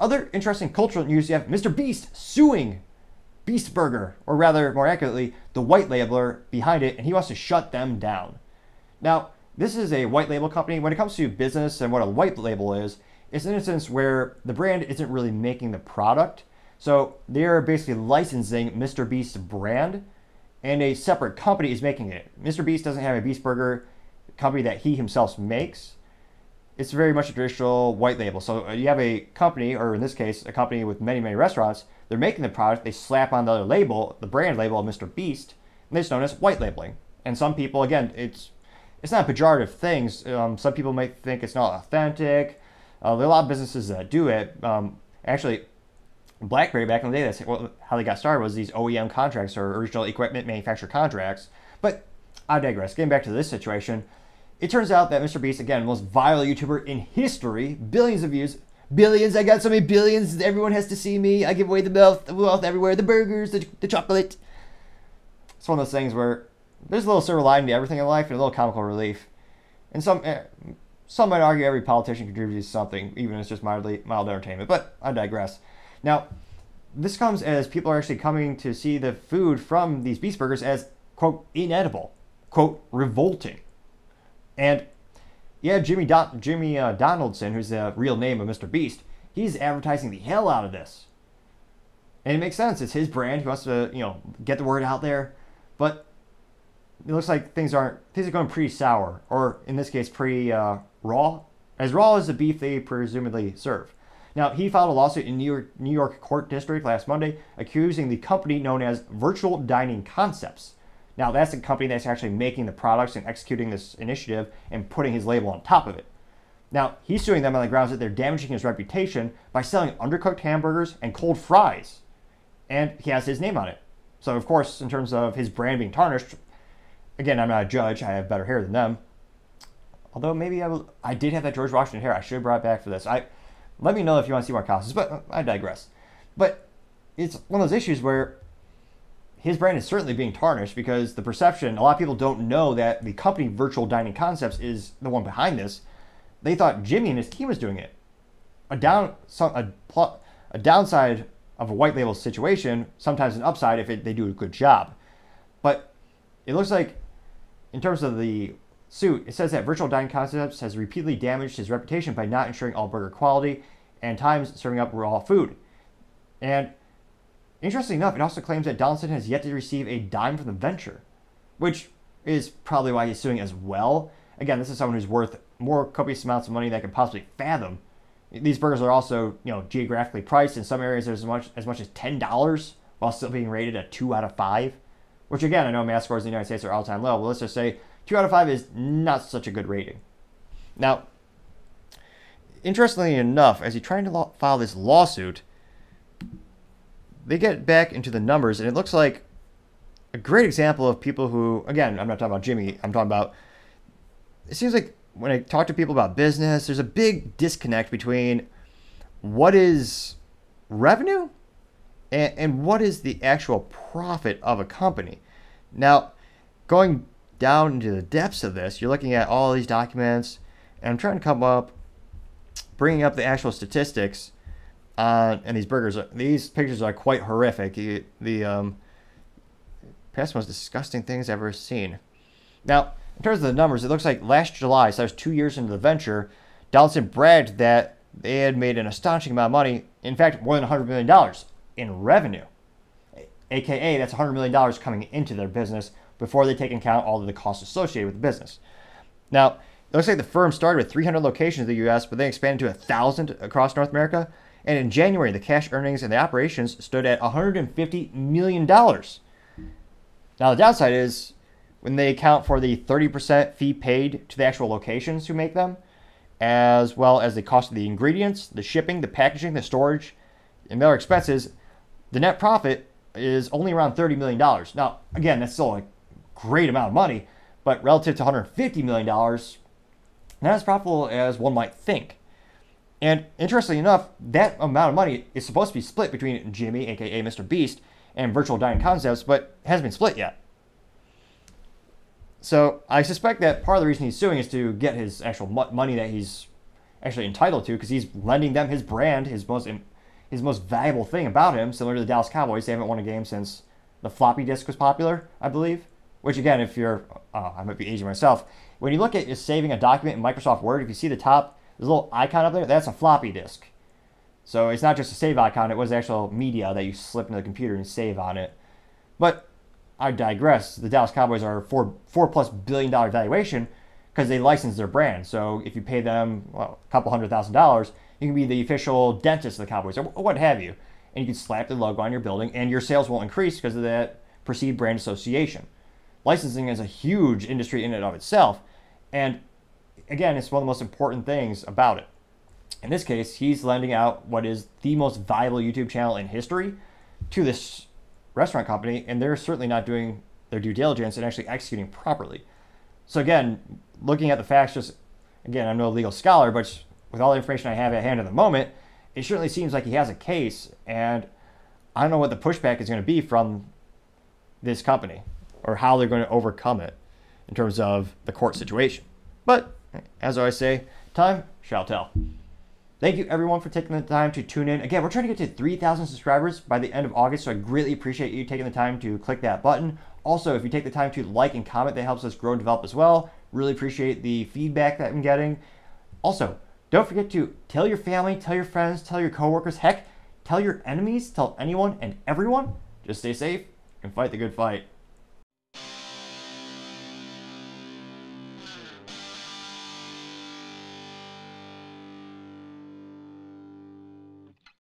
Other interesting cultural news you have Mr. Beast suing Beast Burger, or rather, more accurately, the white labeler behind it, and he wants to shut them down. Now, this is a white label company. When it comes to business and what a white label is, it's an instance where the brand isn't really making the product. So they're basically licensing Mr. Beast's brand, and a separate company is making it. Mr. Beast doesn't have a Beast Burger company that he himself makes. It's very much a traditional white label. So uh, you have a company, or in this case, a company with many, many restaurants. They're making the product. They slap on the other label, the brand label of Mr. Beast, and it's known as white labeling. And some people, again, it's it's not pejorative things. Um, some people might think it's not authentic. Uh, there are a lot of businesses that do it. Um, actually, BlackBerry back in the day, that's how they got started was these OEM contracts or original equipment manufacturer contracts. But I digress. Getting back to this situation, it turns out that Mr. Beast, again, most viral YouTuber in history, billions of views, billions. I got so many billions. Everyone has to see me. I give away the wealth, the wealth everywhere, the burgers, the, the chocolate. It's one of those things where there's a little silver lining to everything in life and a little comical relief. And some eh, some might argue every politician contributes something, even if it's just mildly mild entertainment. But I digress. Now, this comes as people are actually coming to see the food from these Beast Burgers as quote inedible, quote revolting, and yeah, Jimmy Don- Jimmy uh, Donaldson, who's the real name of Mr. Beast, he's advertising the hell out of this, and it makes sense. It's his brand. He wants to you know get the word out there, but it looks like things aren't things are going pretty sour, or in this case, pretty uh, raw, as raw as the beef they presumably serve. Now, he filed a lawsuit in New York, New York Court District last Monday, accusing the company known as Virtual Dining Concepts. Now, that's the company that's actually making the products and executing this initiative and putting his label on top of it. Now, he's suing them on the grounds that they're damaging his reputation by selling undercooked hamburgers and cold fries. And he has his name on it. So, of course, in terms of his brand being tarnished, Again, I'm not a judge. I have better hair than them. Although maybe I. I did have that George Washington hair. I should have brought it back for this. I let me know if you want to see more costumes. But I digress. But it's one of those issues where his brand is certainly being tarnished because the perception. A lot of people don't know that the company Virtual Dining Concepts is the one behind this. They thought Jimmy and his team was doing it. A down some a, a downside of a white label situation, sometimes an upside if it, they do a good job. But it looks like in terms of the suit, it says that Virtual Dining Concepts has repeatedly damaged his reputation by not ensuring all burger quality and times serving up raw food. And interestingly enough, it also claims that Donaldson has yet to receive a dime from the venture, which is probably why he's suing as well. Again, this is someone who's worth more copious amounts of money than I can possibly fathom. These burgers are also, you know, geographically priced. In some areas, there's as much as much as ten dollars, while still being rated a two out of five which again, I know math scores in the United States are all time low. But let's just say two out of five is not such a good rating. Now, interestingly enough, as you're trying to file this lawsuit, they get back into the numbers, and it looks like a great example of people who, again, I'm not talking about Jimmy, I'm talking about, it seems like when I talk to people about business, there's a big disconnect between what is revenue and, and what is the actual profit of a company. Now, going down into the depths of this, you're looking at all these documents, and I'm trying to come up, bringing up the actual statistics on and these burgers. These pictures are quite horrific. The, the um, past most disgusting things I've ever seen. Now, in terms of the numbers, it looks like last July, so that was two years into the venture, Donaldson bragged that they had made an astonishing amount of money. In fact, more than $100 million in revenue. AKA, that's $100 million coming into their business before they take into account all of the costs associated with the business. Now, it looks like the firm started with 300 locations in the US, but they expanded to 1,000 across North America. And in January, the cash earnings and the operations stood at $150 million. Now, the downside is when they account for the 30% fee paid to the actual locations who make them, as well as the cost of the ingredients, the shipping, the packaging, the storage, and other expenses, the net profit is only around $30 million. Now, again, that's still a great amount of money, but relative to $150 million, not as profitable as one might think. And interestingly enough, that amount of money is supposed to be split between Jimmy, aka Mr. Beast, and Virtual Dining Concepts, but hasn't been split yet. So I suspect that part of the reason he's suing is to get his actual money that he's actually entitled to, because he's lending them his brand, his most his most valuable thing about him, similar to the Dallas Cowboys, they haven't won a game since the floppy disk was popular, I believe. Which again, if you're, uh, I might be aging myself. When you look at saving a document in Microsoft Word, if you see the top, a little icon up there. That's a floppy disk. So it's not just a save icon; it was actual media that you slip into the computer and save on it. But I digress. The Dallas Cowboys are four four plus billion dollar valuation because they license their brand. So if you pay them well, a couple hundred thousand dollars, you can be the official dentist of the Cowboys or what have you, and you can slap the logo on your building, and your sales will increase because of that perceived brand association. Licensing is a huge industry in and of itself, and again, it's one of the most important things about it. In this case, he's lending out what is the most valuable YouTube channel in history to this restaurant company, and they're certainly not doing their due diligence and actually executing properly. So again, looking at the facts, just again, I'm no legal scholar, but with all the information I have at hand at the moment, it certainly seems like he has a case, and I don't know what the pushback is going to be from this company or how they're going to overcome it in terms of the court situation. But as I say, time shall tell. Thank you everyone for taking the time to tune in. Again, we're trying to get to 3,000 subscribers by the end of August, so I greatly appreciate you taking the time to click that button. Also, if you take the time to like and comment, that helps us grow and develop as well. Really appreciate the feedback that I'm getting. Also, don't forget to tell your family, tell your friends, tell your coworkers, heck, tell your enemies, tell anyone and everyone. Just stay safe and fight the good fight.